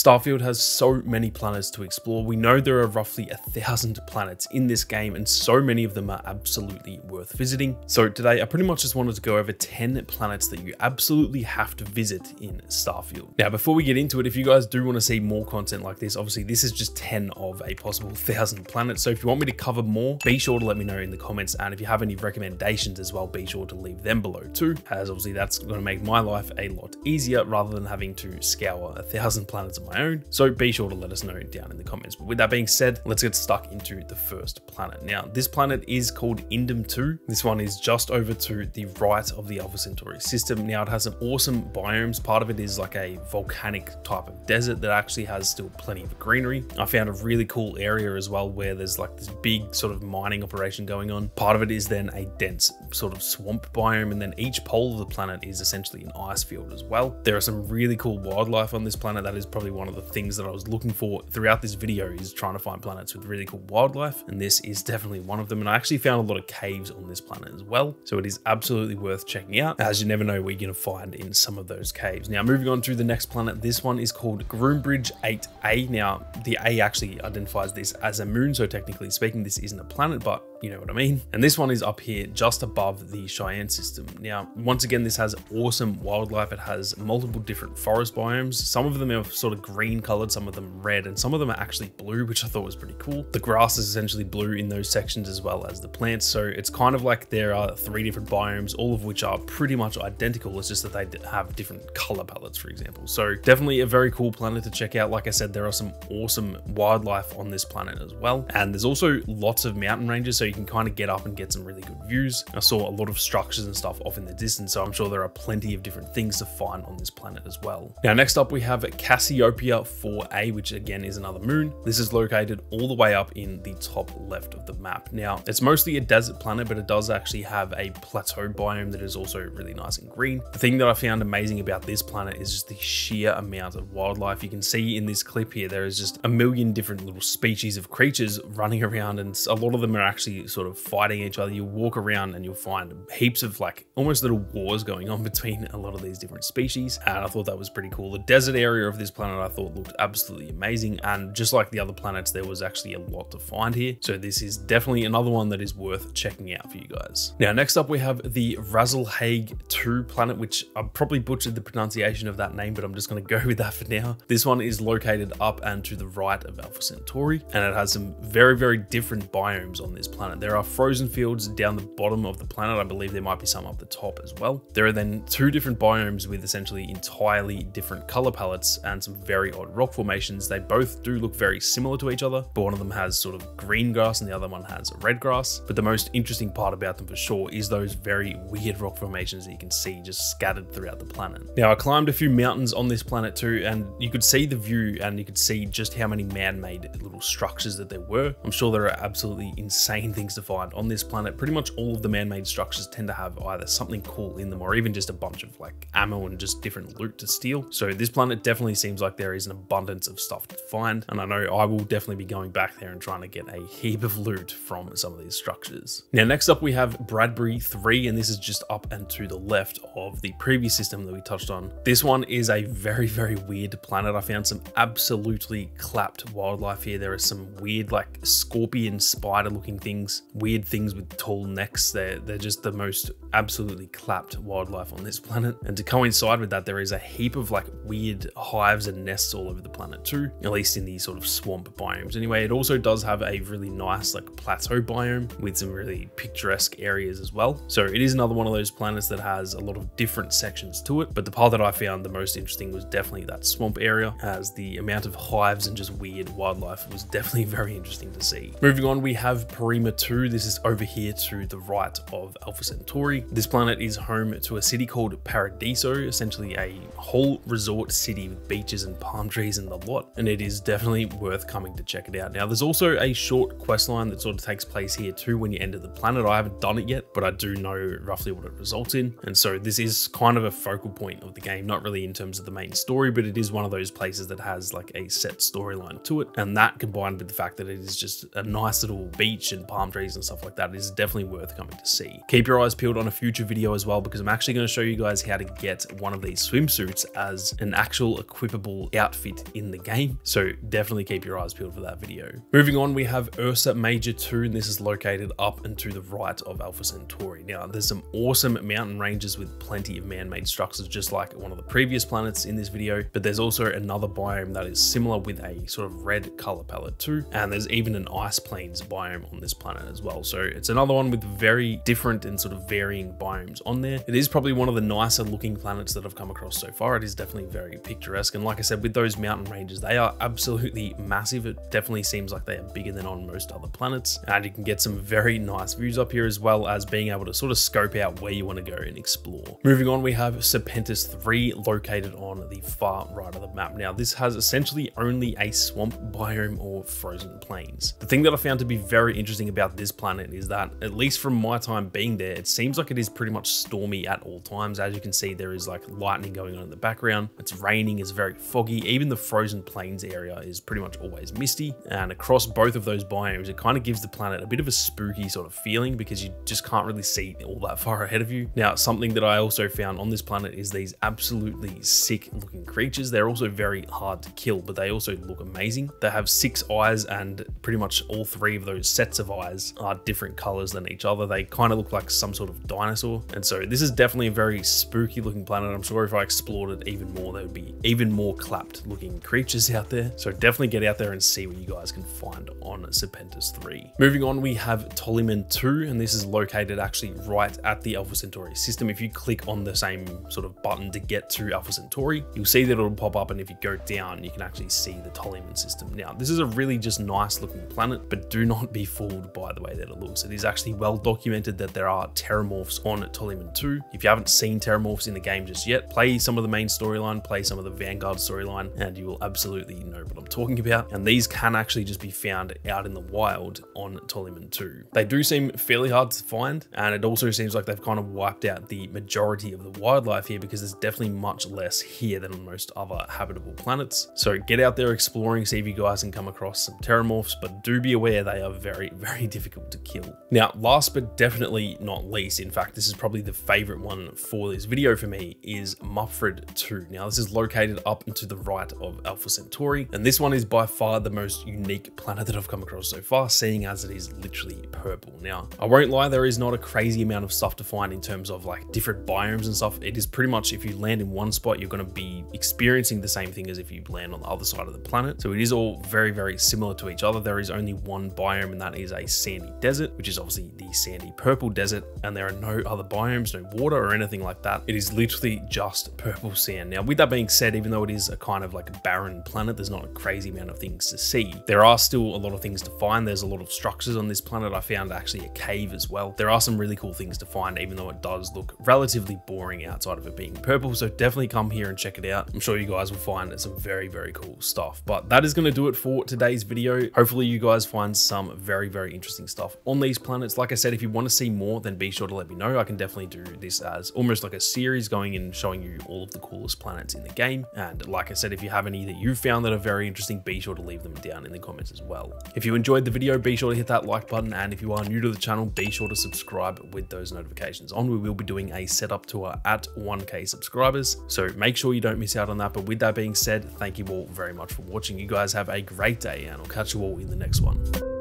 Starfield has so many planets to explore. We know there are roughly a thousand planets in this game and so many of them are absolutely worth visiting. So today I pretty much just wanted to go over 10 planets that you absolutely have to visit in Starfield. Now before we get into it, if you guys do want to see more content like this, obviously this is just 10 of a possible thousand planets. So if you want me to cover more, be sure to let me know in the comments. And if you have any recommendations as well, be sure to leave them below too, as obviously that's going to make my life a lot easier rather than having to scour a thousand planets of my own. So be sure to let us know down in the comments. But with that being said, let's get stuck into the first planet. Now, this planet is called Indum 2. This one is just over to the right of the Alpha Centauri system. Now, it has some awesome biomes. Part of it is like a volcanic type of desert that actually has still plenty of greenery. I found a really cool area as well where there's like this big sort of mining operation going on. Part of it is then a dense sort of swamp biome, and then each pole of the planet is essentially an ice field as well. There are some really cool wildlife on this planet. That is probably one of the things that I was looking for throughout this video is trying to find planets with really cool wildlife, and this is definitely one of them. And I actually found a lot of caves on this planet as well, so it is absolutely worth checking out, as you never know where you're going to find in some of those caves. Now, moving on to the next planet, this one is called Groombridge 8A. Now, the A actually identifies this as a moon, so technically speaking, this isn't a planet, but you know what I mean? And this one is up here just above the Cheyenne system. Now, once again, this has awesome wildlife. It has multiple different forest biomes. Some of them are sort of green colored, some of them red, and some of them are actually blue, which I thought was pretty cool. The grass is essentially blue in those sections as well as the plants. So it's kind of like there are three different biomes, all of which are pretty much identical. It's just that they have different color palettes, for example. So definitely a very cool planet to check out. Like I said, there are some awesome wildlife on this planet as well. And there's also lots of mountain ranges. So you can kind of get up and get some really good views. I saw a lot of structures and stuff off in the distance, so I'm sure there are plenty of different things to find on this planet as well. Now, next up we have Cassiopeia 4a, which again is another moon. This is located all the way up in the top left of the map. Now, it's mostly a desert planet, but it does actually have a plateau biome that is also really nice and green. The thing that I found amazing about this planet is just the sheer amount of wildlife. You can see in this clip here, there is just a million different little species of creatures running around, and a lot of them are actually sort of fighting each other. You walk around and you'll find heaps of like almost little wars going on between a lot of these different species. And I thought that was pretty cool. The desert area of this planet I thought looked absolutely amazing. And just like the other planets, there was actually a lot to find here. So this is definitely another one that is worth checking out for you guys. Now, next up we have the Rasalhague 2 planet, which I probably butchered the pronunciation of that name, but I'm just going to go with that for now. This one is located up and to the right of Alpha Centauri, and it has some very, very different biomes on this planet. Uh, there are frozen fields down the bottom of the planet. I believe there might be some up the top as well. There are then two different biomes with essentially entirely different color palettes and some very odd rock formations. They both do look very similar to each other, but one of them has sort of green grass and the other one has red grass. But the most interesting part about them for sure is those very weird rock formations that you can see just scattered throughout the planet. Now, I climbed a few mountains on this planet too, and you could see the view and you could see just how many man-made little structures that there were. I'm sure there are absolutely insane things to find on this planet. Pretty much all of the man-made structures tend to have either something cool in them or even just a bunch of like ammo and just different loot to steal. So this planet definitely seems like there is an abundance of stuff to find. And I know I will definitely be going back there and trying to get a heap of loot from some of these structures. Now, next up we have Bradbury 3, and this is just up and to the left of the previous system that we touched on. This one is a very, very weird planet. I found some absolutely clapped wildlife here. There are some weird like scorpion spider looking things, weird things with tall necks. They're, they're just the most absolutely clapped wildlife on this planet. And to coincide with that, there is a heap of like weird hives and nests all over the planet too, at least in these sort of swamp biomes. Anyway, it also does have a really nice like plateau biome with some really picturesque areas as well. So it is another one of those planets that has a lot of different sections to it. But the part that I found the most interesting was definitely that swamp area as the amount of hives and just weird wildlife was definitely very interesting to see. Moving on, we have Porrima 2. This is over here to the right of Alpha Centauri. This planet is home to a city called Paradiso, essentially a whole resort city with beaches and palm trees and the lot, and it is definitely worth coming to check it out. Now, there's also a short quest line that sort of takes place here too when you enter the planet. I haven't done it yet, but I do know roughly what it results in, and so this is kind of a focal point of the game, not really in terms of the main story, but it is one of those places that has like a set storyline to it, and that combined with the fact that it is just a nice little beach and palm palm trees and stuff like that. It is definitely worth coming to see. Keep your eyes peeled on a future video as well because I'm actually going to show you guys how to get one of these swimsuits as an actual equipable outfit in the game. So definitely keep your eyes peeled for that video. Moving on, we have Ursa Major 2 and this is located up and to the right of Alpha Centauri. Now there's some awesome mountain ranges with plenty of man-made structures just like one of the previous planets in this video, but there's also another biome that is similar with a sort of red color palette too. And there's even an ice plains biome on this planet as well. So it's another one with very different and sort of varying biomes on there. It is probably one of the nicer looking planets that I've come across so far. It is definitely very picturesque. And like I said, with those mountain ranges, they are absolutely massive. It definitely seems like they are bigger than on most other planets. And you can get some very nice views up here as well as being able to sort of scope out where you want to go and explore. Moving on, we have Serpentis 3 located on the far right of the map. Now, this has essentially only a swamp biome or frozen plains. The thing that I found to be very interesting about this planet is that, at least from my time being there, it seems like it is pretty much stormy at all times. As you can see, there is like lightning going on in the background. It's raining, it's very foggy. Even the frozen plains area is pretty much always misty. And across both of those biomes, it kind of gives the planet a bit of a spooky sort of feeling because you just can't really see all that far ahead of you. Now, something that I also found on this planet is these absolutely sick looking creatures. They're also very hard to kill, but they also look amazing. They have six eyes and pretty much all three of those sets of eyes are different colors than each other. They kind of look like some sort of dinosaur. And so this is definitely a very spooky looking planet. I'm sure if I explored it even more, there would be even more clapped looking creatures out there. So definitely get out there and see what you guys can find on Serpentis 3. Moving on, we have Toliman 2, and this is located actually right at the Alpha Centauri system. If you click on the same sort of button to get to Alpha Centauri, you'll see that it'll pop up, and if you go down, you can actually see the Toliman system. Now, this is a really just nice looking planet, but do not be fooled by the way that it looks. It is actually well documented that there are terrormorphs on Toliman 2. If you haven't seen terrormorphs in the game just yet, play some of the main storyline, play some of the Vanguard storyline, and you will absolutely know what I'm talking about. And these can actually just be found out in the wild on Toliman 2. They do seem fairly hard to find, and it also seems like they've kind of wiped out the majority of the wildlife here because there's definitely much less here than on most other habitable planets. So get out there exploring, see if you guys can come across some terrormorphs, but do be aware they are very, very difficult to kill. Now, last but definitely not least, in fact, this is probably the favorite one for this video for me, is Muphrid 2. Now, this is located up and to the right of Alpha Centauri, and this one is by far the most unique planet that I've come across so far, seeing as it is literally purple. Now, I won't lie, there is not a crazy amount of stuff to find in terms of like different biomes and stuff. It is pretty much if you land in one spot, you're going to be experiencing the same thing as if you land on the other side of the planet. So it is all very, very similar to each other. There is only one biome, and that is a sandy desert, which is obviously the sandy purple desert, and there are no other biomes, no water or anything like that. It is literally just purple sand. Now, with that being said, even though it is a kind of like a barren planet, there's not a crazy amount of things to see. There are still a lot of things to find. There's a lot of structures on this planet. I found actually a cave as well. There are some really cool things to find, even though it does look relatively boring outside of it being purple. So definitely come here and check it out. I'm sure you guys will find some very, very cool stuff. But that is going to do it for today's video. Hopefully you guys find some very, very interesting stuff on these planets. Like I said, if you want to see more, then be sure to let me know. I can definitely do this as almost like a series going and showing you all of the coolest planets in the game. And like I said, if you have any that you found that are very interesting, be sure to leave them down in the comments as well. If you enjoyed the video, be sure to hit that like button. And if you are new to the channel, be sure to subscribe with those notifications on. We will be doing a setup tour at 1k subscribers. So make sure you don't miss out on that. But with that being said, thank you all very much for watching. You guys have a great day and I'll catch you all in the next one.